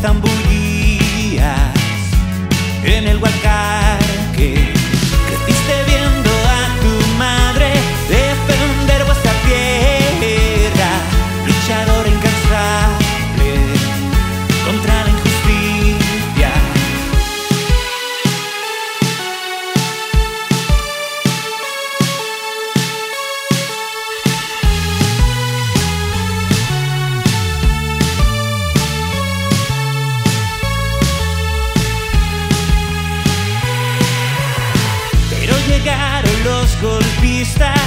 zambullías en el Stand.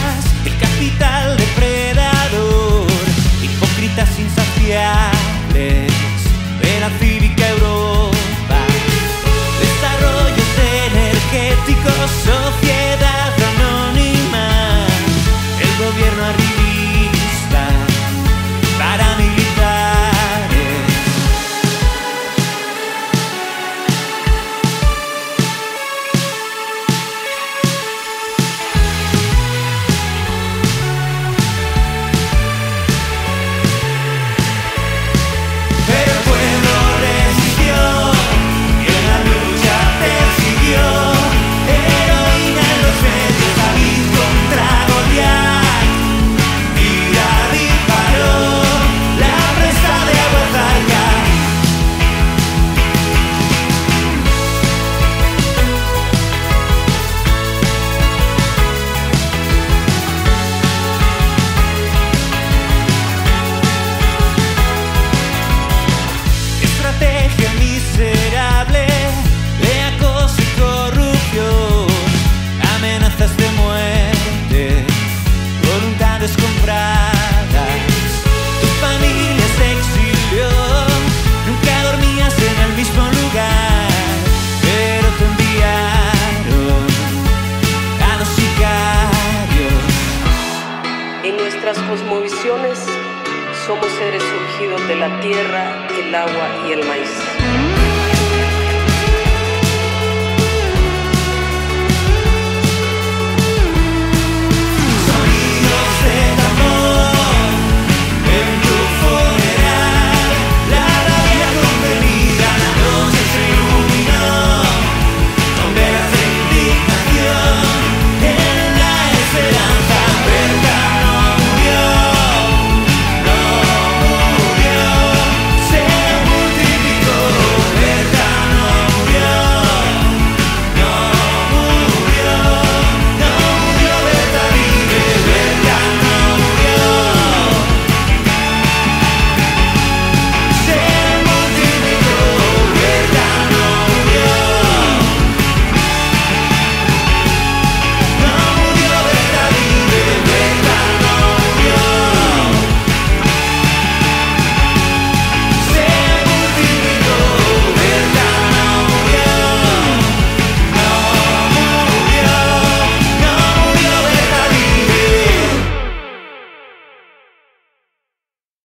Somos seres surgidos de la tierra, el agua y el maíz.